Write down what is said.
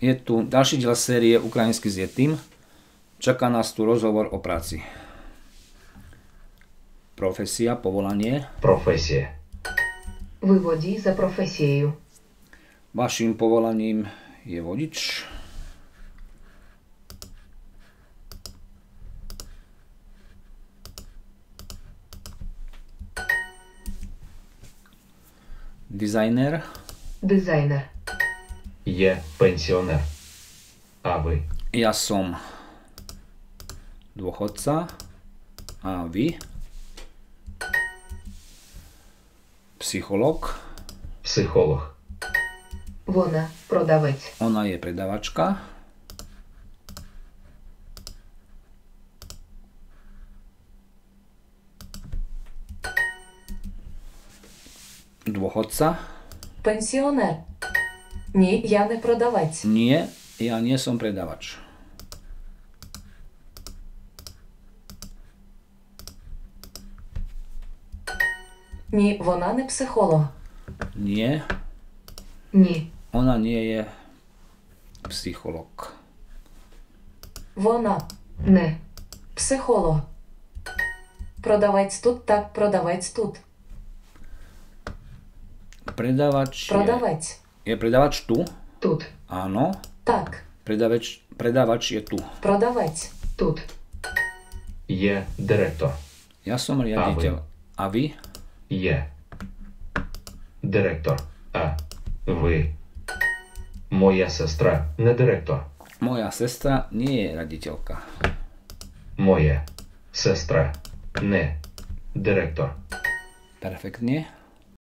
Je tu ďalší diel série Ukrajinsky s Jetým. Čaká nás tu rozhovor o práci. Profesia, povolanie. Profesie. Vyvodí za profesiu. Vašim povolaním je vodič. Dizajner. Dizajner Є пенсіонер. А ви? Ja som dôchodca. A vy? Psycholog. Психолог. Вона продавець. Ona je predavačka. Dôchodca? Пенсіонер. Ні, я не продавець. Nie, ja nie som predavač. Ні, вона не психолог. Nie, Ні. ona nie je psycholog. Вона Не. психолог. Продавець тут, так, продавець тут. Predavač je, Продавець. je predavač tu? Тут. Áno. Так, Predavač, predavač je tu. продавець. Тут. Є директор. Ja som riaditeľ. A vy? Є. Директор. А ви? Моя сестра не директор. Moja sestra nie je raditeľka. Моя сестра не директор. Perfektne.